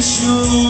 Show.